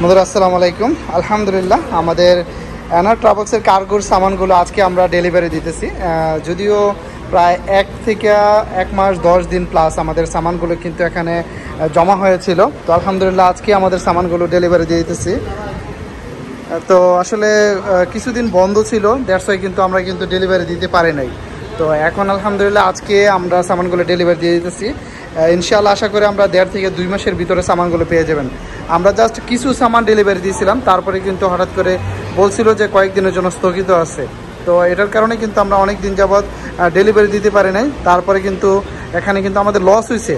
বন্ধুরা, আসসালামু আলাইকুম। আলহামদুলিল্লাহ, আমাদের অ্যানা ট্রাভেলসের কার্গোর সামানগুলো আজকে আমরা ডেলিভারি দিতেছি। যদিও প্রায় এক থেকে এক মাস, দশ দিন প্লাস আমাদের সামানগুলো কিন্তু এখানে জমা হয়েছিল। তো আলহামদুলিল্লাহ, আজকে আমাদের সামানগুলো ডেলিভারি দিয়ে দিতেছি। তো আসলে কিছুদিন বন্ধ ছিল ওয়াই কিন্তু আমরা কিন্তু ডেলিভারি দিতে পারি নাই। তো এখন আলহামদুলিল্লাহ আজকে আমরা সামানগুলো ডেলিভারি দিয়ে দিতেছি। ইনশাআল্লাহ আশা করি আমরা দেড় থেকে দুই মাসের ভিতরে সামানগুলো পেয়ে যাবেন। আমরা জাস্ট কিছু সামান ডেলিভারি দিয়েছিলাম, তারপরে কিন্তু হঠাৎ করে বলছিল যে কয়েকদিনের জন্য স্থগিত আছে। তো এটার কারণে কিন্তু আমরা অনেক দিন যাবৎ ডেলিভারি দিতে পারি নাই। তারপরে কিন্তু এখানে কিন্তু আমাদের লস হয়েছে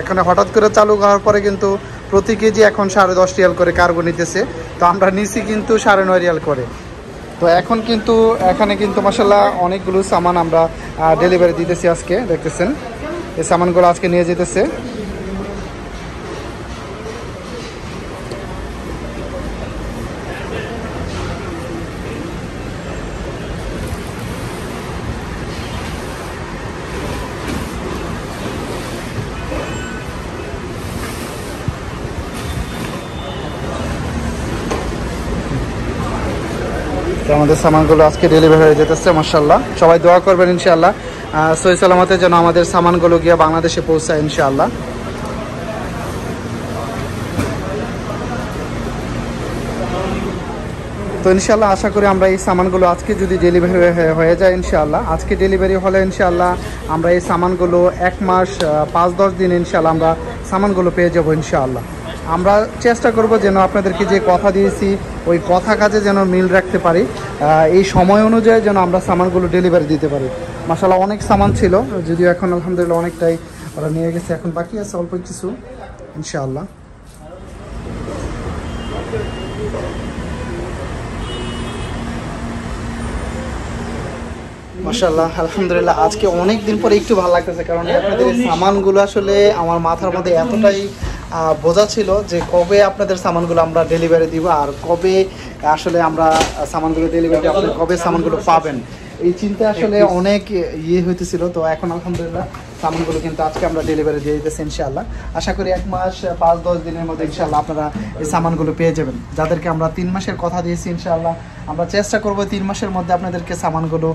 এখানে হঠাৎ করে চালু হওয়ার পরে কিন্তু প্রতি কেজি এখন সাড়ে দশ রিয়াল করে কার্গো নিতেছে। তো আমরা নিছি কিন্তু সাড়ে নয় রিয়াল করে। তো এখন কিন্তু, এখানে কিন্তু মাসাল্লাহ অনেকগুলো সামান আমরা ডেলিভারি দিতেছি আজকে, দেখতেছেন? এই সামানগুলো আজকে নিয়ে যেতেছে। তো আমাদের সামানগুলো আজকে ডেলিভারি হয়ে যেতেছে মার্শাল্লাহ সবাই দোয়া করবেন, ইনশাআল্লাহ। সই সালামতের যেন আমাদের সামানগুলো গিয়ে বাংলাদেশে পৌঁছায়, ইনশাআল্লাহ। তো ইনশাল্লাহ আশা করি আমরা এই সামানগুলো আজকে যদি ডেলিভারি হয়ে যায় ইনশাল্লাহ আজকে ডেলিভারি হলে ইনশাল্লাহ আমরা এই সামানগুলো এক মাস পাঁচ, দশ দিন ইনশাল্লাহ আমরা সামানগুলো পেয়ে যাব, ইনশাআল্লাহ। আমরা চেষ্টা করব যেন আপনাদেরকে যে কথা দিয়েছি ওই কথা কাজে যেন মিল রাখতে পারি। এই সময় অনুযায়ী যেন আমরা সামানগুলো ডেলিভারি দিতে পারি। মাসাল্লাহ অনেক সামান ছিল, যদিও এখন আলহামদুলিল্লাহ অনেকটাই ওরা নিয়ে গেছে। এখন বাকি আছে অল্প কিছু, ইনশাআল্লাহ। মাশাল্লাহ আলহামদুলিল্লাহ, আজকে অনেক দিন পরে একটু ভালো লাগতেছে, কারণ আপনাদের সামানগুলো আসলে আমার মাথার মধ্যে এতটাই বোঝা ছিল যে কবে আপনাদের সামানগুলো আমরা ডেলিভারি দিব আর কবে আসলে আমরা সামানগুলো ডেলিভারি আপনি কবে সামানগুলো পাবেন। এই চিন্তা আসলে অনেক ইয়ে হইতেছিল তো এখন আলহামদুলিল্লাহ সামানগুলো কিন্তু আজকে আমরা ডেলিভারি দিয়ে দিতেছি ইনশাআল্লাহ। আশা করি এক মাস পাঁচ, দশ দিনের মধ্যে ইনশাআল্লাহ আপনারা এই সামানগুলো পেয়ে যাবেন। যাদেরকে আমরা তিন মাসের কথা দিয়েছি ইনশাআল্লাহ, আমরা চেষ্টা করব তিন মাসের মধ্যে আপনাদেরকে সামানগুলো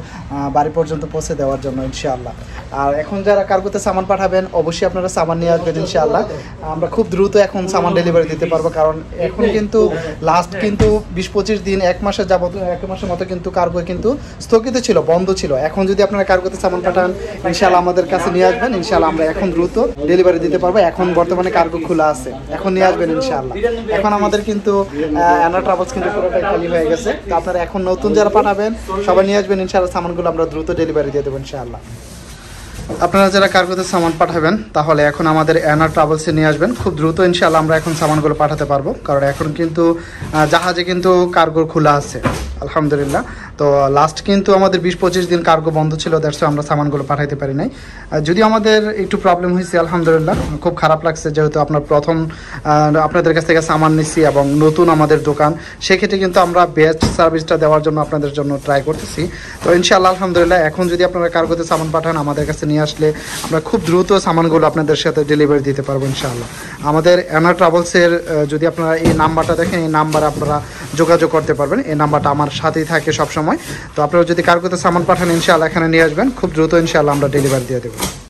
বাড়ি পর্যন্ত পৌঁছে দেওয়ার জন্য ইনশাআল্লাহ। আর এখন যারা কার্গোতে সামান পাঠাবেন, অবশ্যই আপনারা সামান নিয়ে আসবেন ইনশাআল্লাহ। আমরা খুব দ্রুত এখন সামান ডেলিভারি দিতে পারব, কারণ এখন কিন্তু লাস্ট কিন্তু বিশ, পঁচিশ দিন, এক মাসের যাবত এক মাসের মতো কিন্তু কার্গো কিন্তু স্থগিত ছিল, বন্ধ ছিল। এখন যদি আপনারা কার্গোতে সামান পাঠান, ইনশাআল্লাহ আমাদের কাছে নিয়ে ইনশাআল্লাহ আমরা এখন দ্রুত ডেলিভারি দিতে পারব। এখন বর্তমানে কার্গো খোলা আছে। এখন নিয়ে আসবেন ইনশাল্লাহ এখন আমাদের কিন্তু অ্যানা ট্রাভেলস কিন্তু পুরোটাই খালি হয়ে গেছে। আপনারা এখন নতুন যারা পাঠাবেন, সবাই নিয়ে আসবেন, ইনশাআল্লাহ সামানগুলো আমরা দ্রুত ডেলিভারি দিয়ে দেবো, ইনশাআল্লাহ। আপনারা যারা কার্গোতে সামান পাঠাবেন, তাহলে এখন আমাদের অ্যানা ট্রাভেলসে নিয়ে আসবেন। খুব দ্রুত, ইনশাআল্লাহ, আমরা এখন সামানগুলো পাঠাতে পারব। কারণ এখন কিন্তু জাহাজে কিন্তু কার্গো খোলা আছে, আলহামদুলিল্লাহ। তো লাস্ট কিন্তু আমাদের বিশ পঁচিশ দিন কার্গো বন্ধ ছিল দ্যাটস আমরা সামানগুলো পাঠাইতে পারি নাই। যদি আমাদের একটু প্রবলেম হয়েছে, আলহামদুলিল্লাহ, খুব খারাপ লাগছে, যেহেতু আপনার প্রথম আপনাদের কাছ থেকে সামান নিচ্ছি এবং নতুন আমাদের দোকান, সেক্ষেত্রে কিন্তু আমরা বেস্ট সার্ভিসটা দেওয়ার জন্য আপনাদের জন্য ট্রাই করতেছি। তো, ইনশাআল্লাহ, আলহামদুলিল্লাহ, এখন যদি আপনারা কার্গোতে সামান পাঠান, আমাদের কাছে নিয়ে আসলে আমরা খুব দ্রুত সামানগুলো আপনাদের সাথে ডেলিভারি দিতে পারব ইনশাআল্লাহ। আমাদের অ্যানা ট্রাভেলসের যদি আপনারা এই নাম্বারটা দেখেন, এই নাম্বারে আপনারা যোগাযোগ করতে পারবেন। এই নাম্বারটা আমার সাথেই থাকে সবসময়। তো আপনারা যদি কার্গোতে সামান পাঠান, ইনশাআল্লাহ এখানে নিয়ে আসবেন। খুব দ্রুত ইনশাআল্লাহ আমরা ডেলিভারি দিয়ে দেবো।